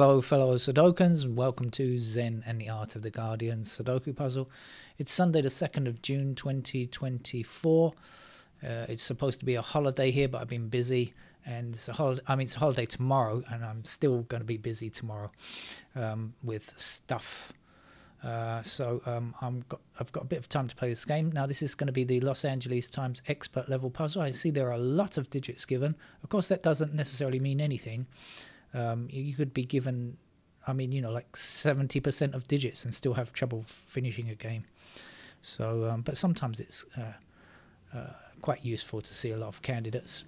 Hello, fellow Sudokans, and welcome to Zen and the Art of the Guardian Sudoku Puzzle. It's Sunday, the 2nd of June 2024. Uh, it's supposed to be a holiday here, but I've been busy, and it's a holiday. I mean, it's a holiday tomorrow, and I'm still going to be busy tomorrow um, with stuff. Uh, so um, I'm got, I've got a bit of time to play this game. Now, this is going to be the Los Angeles Times expert level puzzle. I see there are a lot of digits given. Of course, that doesn't necessarily mean anything. Um, you could be given, I mean, you know, like 70% of digits and still have trouble finishing a game. So, um, but sometimes it's uh, uh, quite useful to see a lot of candidates.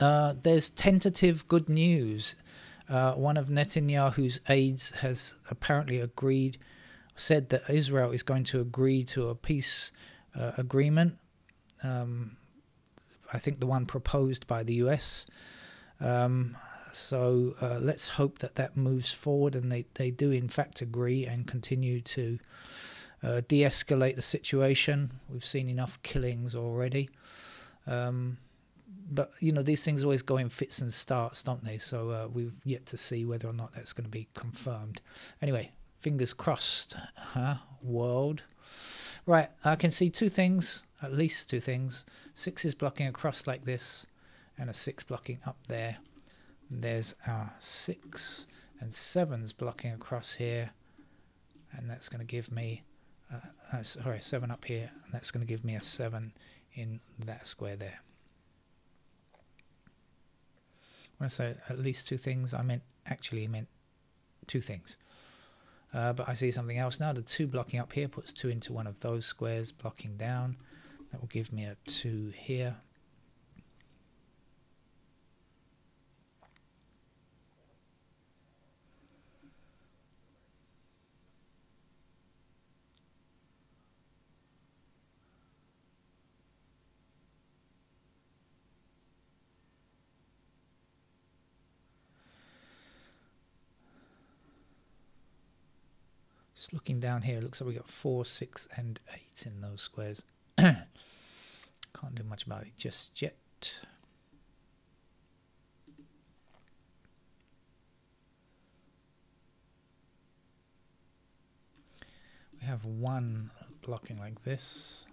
Uh, there's tentative good news. Uh, one of Netanyahu's aides has apparently agreed, said that Israel is going to agree to a peace uh, agreement. Um, I think the one proposed by the US. Um, so uh, let's hope that that moves forward and they, they do, in fact, agree and continue to uh, de escalate the situation. We've seen enough killings already. Um, but, you know, these things always go in fits and starts, don't they? So uh, we've yet to see whether or not that's going to be confirmed. Anyway, fingers crossed, huh? World. Right, I can see two things, at least two things. Six is blocking across like this, and a six blocking up there there's our 6 and 7's blocking across here and that's going to give me uh, uh, sorry 7 up here and that's going to give me a 7 in that square there. When I say at least two things. I meant actually meant two things. Uh, but I see something else now. The 2 blocking up here puts 2 into one of those squares blocking down. That will give me a 2 here Just looking down here, looks like we got 4, 6 and 8 in those squares. Can't do much about it just yet. We have one blocking like this.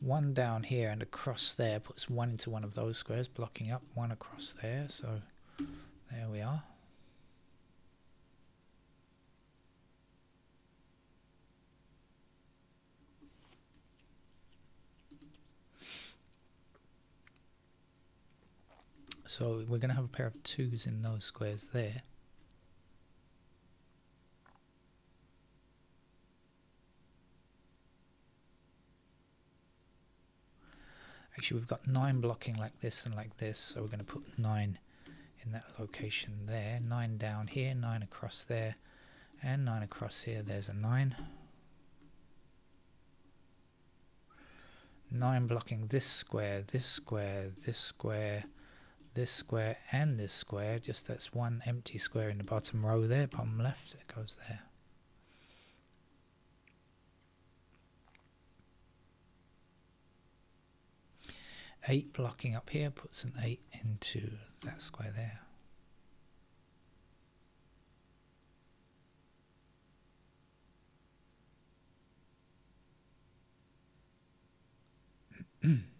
One down here and across there puts one into one of those squares blocking up one across there so there we are. So we're going to have a pair of twos in those squares there actually we've got 9 blocking like this and like this so we're going to put 9 in that location there. 9 down here 9 across there and 9 across here. There's a 9 9 blocking this square this square this square this square and this square. Just that's one empty square in the bottom row there bottom left it goes there 8 blocking up here puts an 8 into that square there.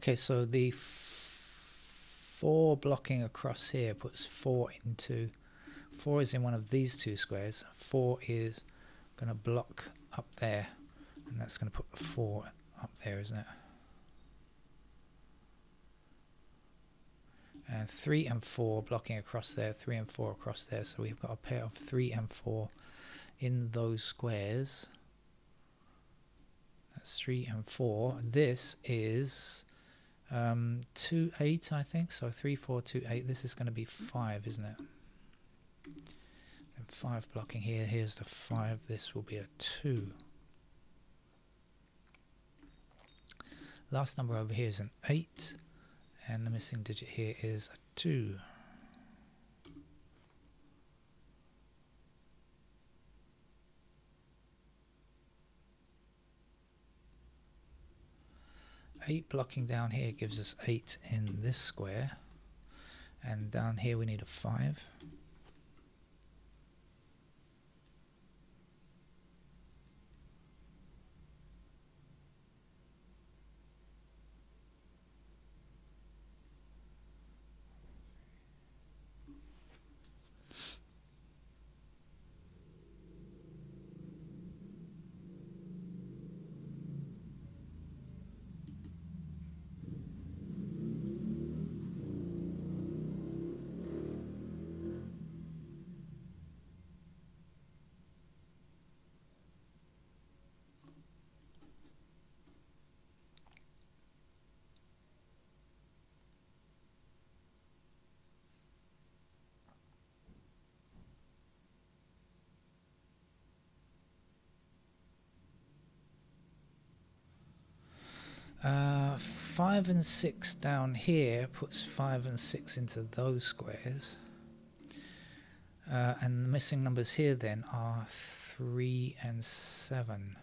Okay, so the four blocking across here puts four into four is in one of these two squares. Four is going to block up there, and that's going to put four up there, isn't it? And three and four blocking across there, three and four across there. So we've got a pair of three and four in those squares. That's three and four. This is um, two eight, I think. So three, four, two, eight. This is going to be five, isn't it? And five blocking here. Here's the five. This will be a two. Last number over here is an eight, and the missing digit here is a two. Eight blocking down here gives us eight in this square. And down here we need a five Uh, 5 and 6 down here puts 5 and 6 into those squares. Uh, and the missing numbers here then are 3 and 7.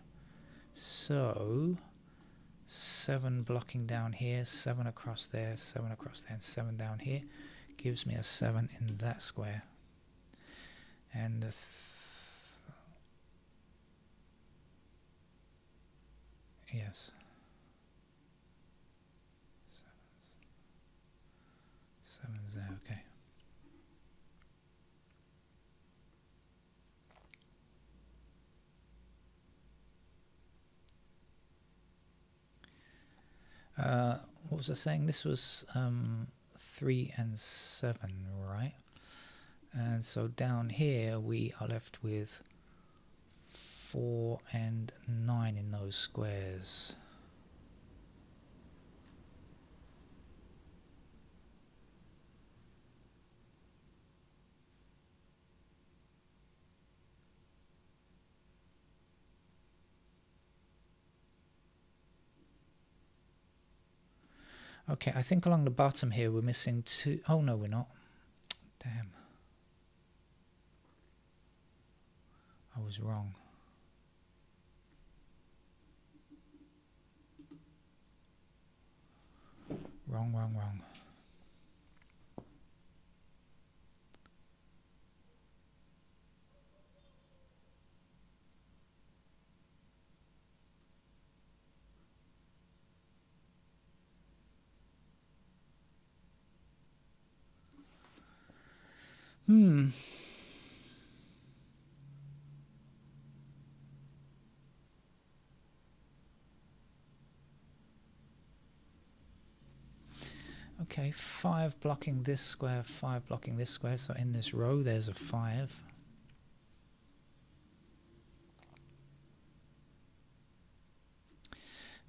So, 7 blocking down here, 7 across there, 7 across there, and 7 down here gives me a 7 in that square. And the th yes. Okay. Uh, what was I saying? This was um, 3 and 7, right? And so down here we are left with 4 and 9 in those squares. Okay, I think along the bottom here we're missing two. Oh no, we're not. Damn. I was wrong. Wrong, wrong, wrong. Hmm. Okay, 5 blocking this square, 5 blocking this square, so in this row there's a 5.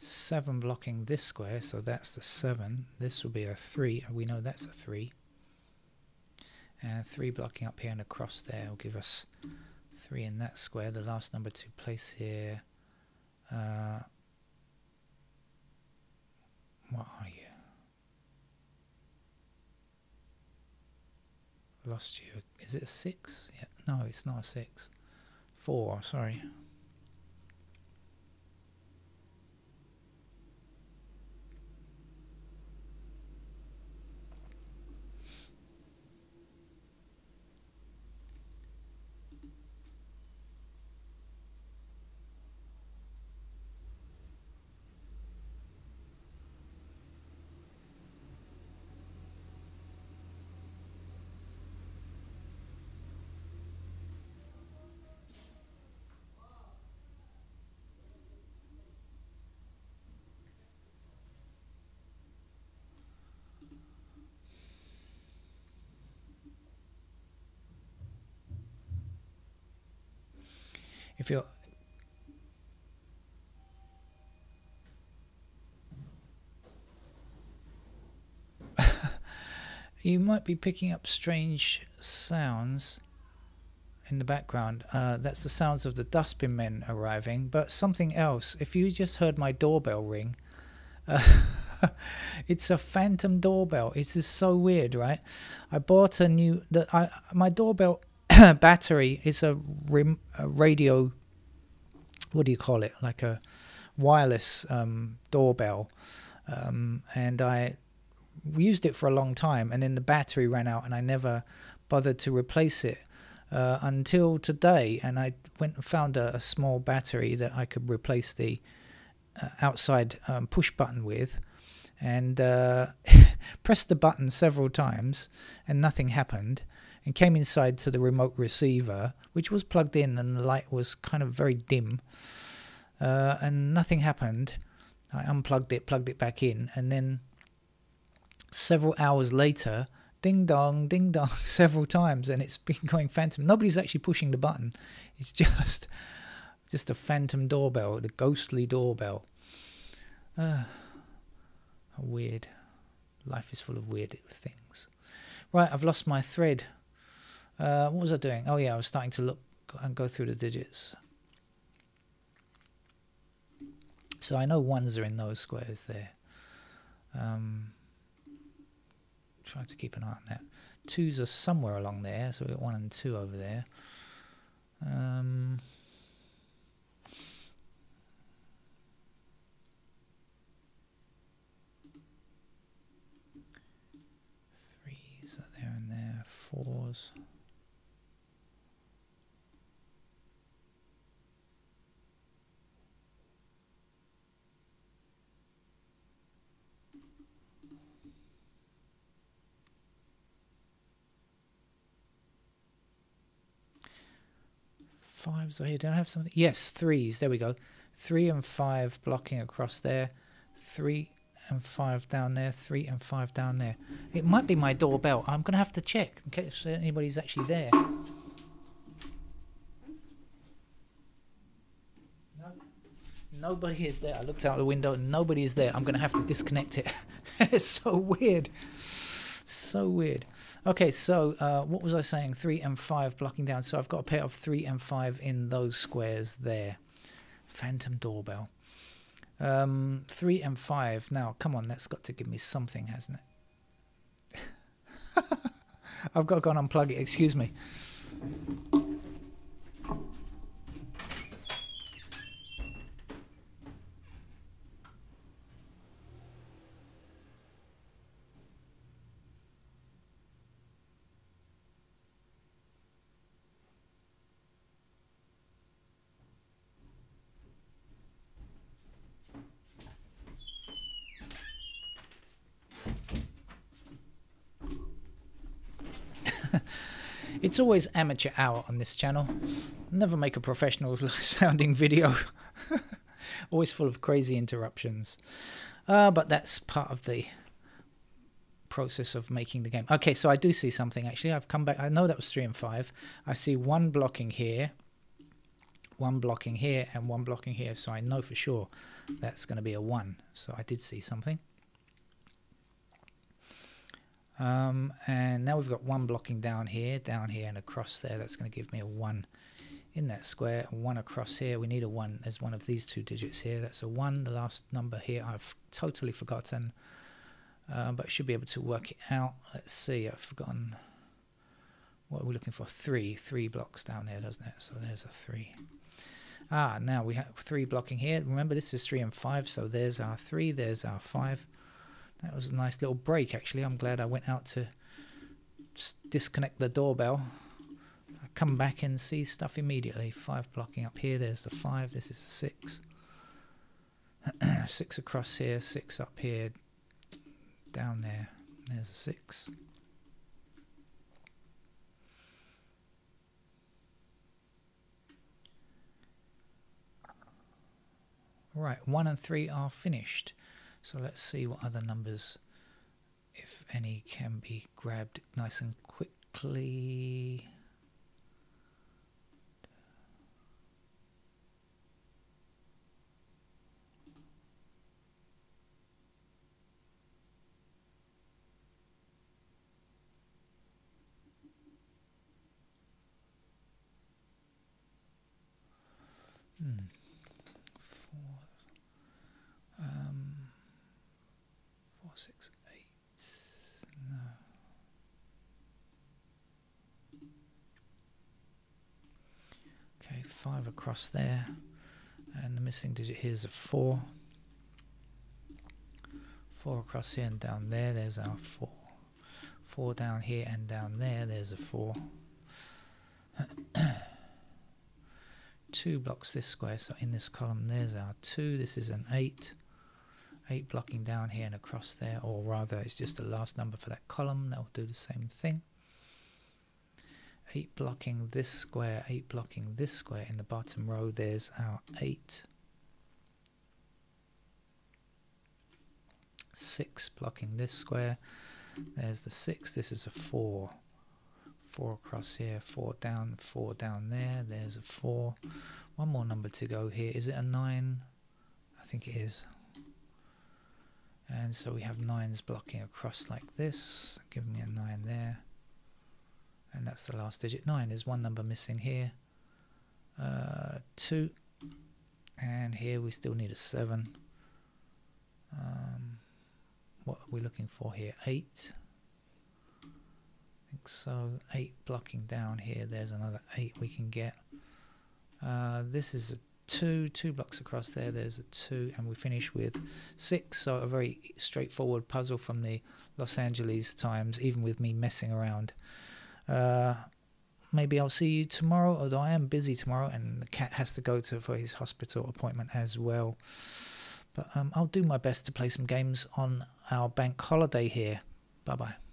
Seven blocking this square, so that's the seven. This will be a three, and we know that's a three and 3 blocking up here and across there will give us 3 in that square. The last number to place here, uh, what are you? Lost you. Is it a 6? Yeah. No, it's not a 6. 4, sorry. If you're you might be picking up strange sounds in the background. Uh, that's the sounds of the dustbin men arriving. But something else, if you just heard my doorbell ring, uh, it's a phantom doorbell. It's just so weird, right? I bought a new. The, I, my doorbell battery is a, a radio. What do you call it? Like a wireless um, doorbell. Um, and I used it for a long time, and then the battery ran out, and I never bothered to replace it uh, until today. And I went and found a, a, small battery that I could replace the uh, outside um, push button with, and uh, pressed the button several times, and nothing happened. And came inside to the remote receiver, which was plugged in, and the light was kind of very dim, uh, and nothing happened. I unplugged it, plugged it back in, and then several hours later, ding dong, ding dong, several times, and it's been going phantom. Nobody's actually pushing the button. It's just just a phantom doorbell, the ghostly doorbell. Uh, weird. Life is full of weird things. Right, I've lost my thread. Uh, what was I doing? Oh yeah, I was starting to look and go through the digits. So I know ones are in those squares there. Um, try to keep an eye on that. Twos are somewhere along there, so we've got one and two over there. Um, threes are there and there, fours. Fives here. Did I have something? Yes, threes. There we go. Three and five blocking across there. Three and five down there. Three and five down there. It might be my doorbell. I'm going to have to check in case anybody's actually there. No, nobody is there. I looked out the window nobody is there. I'm going to have to disconnect it. it's so weird. So weird. Okay, so uh, what was I saying? Three and five blocking down. So I've got a pair of three and five in those squares there. Phantom doorbell. Um, three and five. Now, come on, that's got to give me something, hasn't it? I've got to go and unplug it. Excuse me. It's always amateur hour on this channel. Never make a professional sounding video. always full of crazy interruptions. Uh, but that's part of the process of making the game. Okay, so I do see something actually. I've come back. I know that was 3 and 5. I see one blocking here, one blocking here, and one blocking here. So I know for sure that's going to be a 1. So I did see something. Um, and now we've got one blocking down here, down here, and across there. That's going to give me a 1 in that square. One across here. We need a 1 as one of these two digits here. That's a 1. The last number here I've totally forgotten. Uh, but should be able to work it out. Let's see. I've forgotten. What are we looking for? 3. 3 blocks down there, doesn't it? So there's a 3. Ah, now we have 3 blocking here. Remember, this is 3 and 5. So there's our 3. There's our 5. That was a nice little break actually. I'm glad I went out to disconnect the doorbell. I come back and see stuff immediately. Five blocking up here. There's the five. This is a six. six across here. Six up here. Down there. There's a six. Right, one and three are finished. So let's see what other numbers, if any, can be grabbed nice and quickly. Six, eight. No. Okay, five across there. And the missing digit here is a four. Four across here and down there, there's our four. Four down here and down there, there's a four. two blocks this square, so in this column there's our two. This is an eight. Eight blocking down here and across there, or rather it's just the last number for that column. That will do the same thing. 8 blocking this square, 8 blocking this square. In the bottom row, there's our 8. 6 blocking this square. There's the 6. This is a 4. 4 across here, 4 down, 4 down there. There's a 4. One more number to go here. Is it a 9? I think it is. And so we have 9s blocking across like this, giving me a 9 there. And that's the last digit. 9 there's one number missing here. Uh, 2 and here we still need a 7 um, what are we looking for here? 8 I think so. 8 blocking down here. There's another 8 we can get. Uh, this is a 2 2 blocks across there there's a 2 and we finish with 6 so a very straightforward puzzle from the Los Angeles Times even with me messing around uh, maybe I'll see you tomorrow, although I am busy tomorrow and the cat has to go to for his hospital appointment as well. But um, I'll do my best to play some games on our bank holiday here. Bye bye.